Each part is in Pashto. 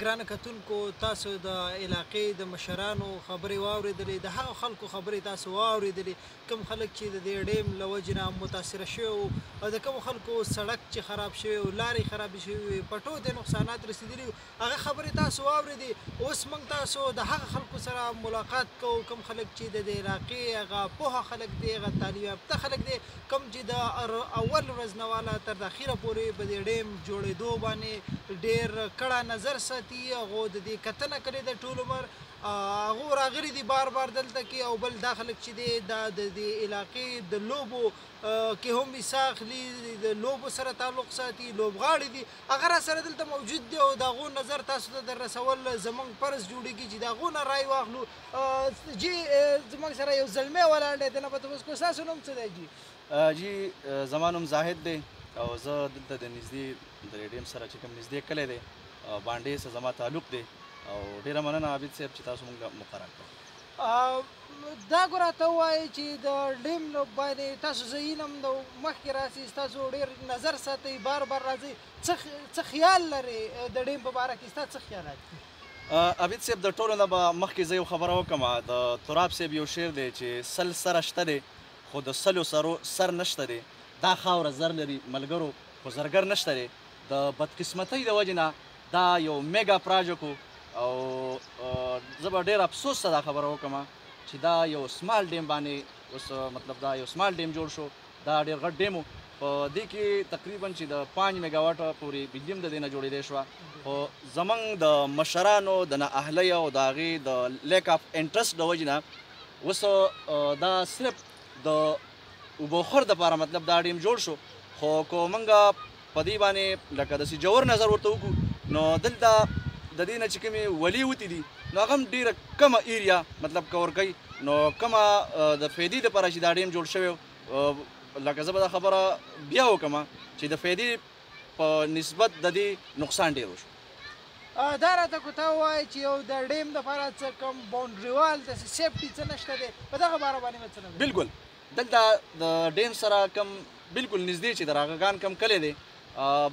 ګرانه کتونکو تاسو د علاقې د مشرانو خبرې واورېدلې د هغو خلکو خبرې تاسو واورېدلې کوم خلک چې د دې ډیم له وجې نه متاثره شوي وو او د کوم خلکو سړک چې خراب شوی او لارې خرابې شوې وې پټو ته نقصانات رسېدلي هغه خبرې تاسو واورېدې اوس موږ تاسو د هغه خلکو سره ملاقات کوو کوم خلک چې د دې علاقې هغه پوه خلک دي هغه تعلیم یافته خلک دي کوم چې د اول ورځ نه والا تر د اخیره پورې په دې ډیم جوړېدو باندې ډېر کړه نظر ساتي هغو د دې کتنه کړې ده ټول عمر هغو راغلي دي بار بار دلته کې او بل دا خلک چې دی دا د دې علاقې د لوبو کې هم حصه اخلي د لوبو سره تعلق ساتي لوبغاړي دي هغه راسره دلته موجود دی او د هغو نظر تاسو ته در رسول زمونږ فرض جوړیږي چې د هغو نه رای واخلو جی زمونږ سره یو زلمی ولاړ دی دنه په تپوس کو ستاسو نوم څه دی جی جی زما نوم زاهد دی او زه دلته د نږدې د ریډیم سره چې کوم نږدې کلی دی بانډې سره زما تعلق دی او ډیره مننه عابد صاحب چې تاسو مونږ مقرر کړ دا ګو راته ووایئ چې د ډیم نه باندې تاسو ځایونه هم د مخکې راسئ ستاسو ډېر نظر ساتئ بار بار راځئ څه خیال لرې د ډیم په باره کې ستا څه خیالات دي؟ عابد صیب د ټولو نه به مخکې زه یو خبره وکړم د تراب صیب یو شعر دی چې سل سره شته دی خو د سلو سرو سر نشته دی دا خاوره زر لري ملګرو خو زرګر نشته دی د بدقسمتۍ د وجې نه دا یو میګا پراجک و او زه به ډیر افسوس سره دا خبره وکم چې دا یو سمال ډیم باندې اوس مطلب دا یو سمال ډیم جوړ شو دا ډیر غټ ډیم و په دې کې تقریبا چې د 5 میگاواټ پورې بجلی د دینه جوړېدې شو او زمنګ د مشرانو د نه اهلی او د هغه د لیک اف انټرست د وجنه وس دا صرف د وبخور د لپاره مطلب دا ډیم جوړ شو خو کومنګا په دې باندې لکه داسې ژور نظر ورته وکړو نو دلته د دې نه چې کومې ولې وتې دي نو هغه هم ډېره کمه ایریا مطلب کور کوي نو کمه د فایدې دپاره چې دا ډیم جوړ شوی لکه زه به دا خبره بیا وکړم چې د فایدې په نسبت د دې نقصان ډېر وشو دا راته کو تا وای چې یو د ډیم د لپاره څه کم باونډریوال د سیفټي څه نشته دی په دغه باره باندې څه بالکل دلته د ډېم سره کوم بلکل نږدې چې د راغه ګان کوم کلی دی،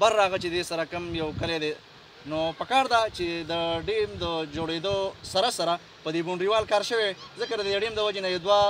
بر راغه چې دې سره کوم یو کلی دی، نو په کار ده چې د ډېم د جوړېدو سره سره په دې بونډریوال کار شوی وی، ځکه د دې ډېم د وجې نه یو دوه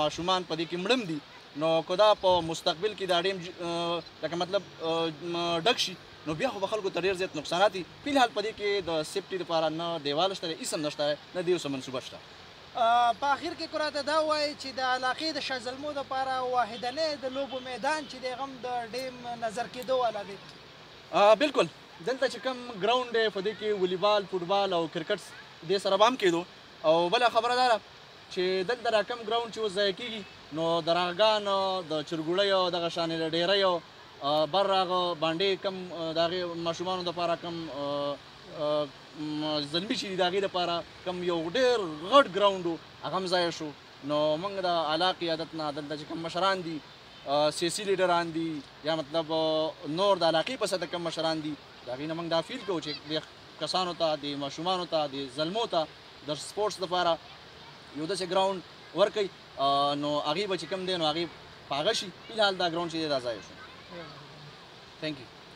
ماشومان په دې کې مړم دي، نو که دا په مستقبل کې دا ډېم لکه مطلب ډک شي، نو بیا خو به خلکو ته ډېر زیات نقصانات وي، فی الحال په دې کې د سېفټي لپاره نه دېوال شته دی، هېڅ هم نه شته دی، نه دې اوسه منصوبه شته. په اخیر کې که راته دا ووایې چې د علاقې د شاه زلمو لپاره واحدنی د لوبو میدان چې دی هغه هم د ډیم نظر کیدو والا دی؟ بلکل دلته چې کوم ګراونډ دی په دې کې ولیبال، فوټبال او کرکټ دې سره به هم کیدو او بله خبره دا ده چې دلته دا کوم ګراونډ چې اوس ضایع کیږي نو د راغګان د چرګوړۍ او دغه شانې د ډیریو بر هغه بانډې کوم د هغې ماشومانو لپاره کوم زلمی چې د هغې لپاره کوم یو ډېر غټ ګراونډ و هغه هم ځای شو نو موږ د اعلی قیادت نه دلته چې کوم مشران دي سیاسي لیډران دي یا مطلب نور د علاقې په سطح کوم مشران دي د هغې نه موږ دا فیل کوو چې د کسانو ته د ماشومانو ته د زلمو ته د سپورټس لپاره یو داسې ګراونډ ورکړي نو هغې به چې کوم دی نو هغې په هغه شي فلحال دا ګراونډ چې دی دا ځای شو ثینک یو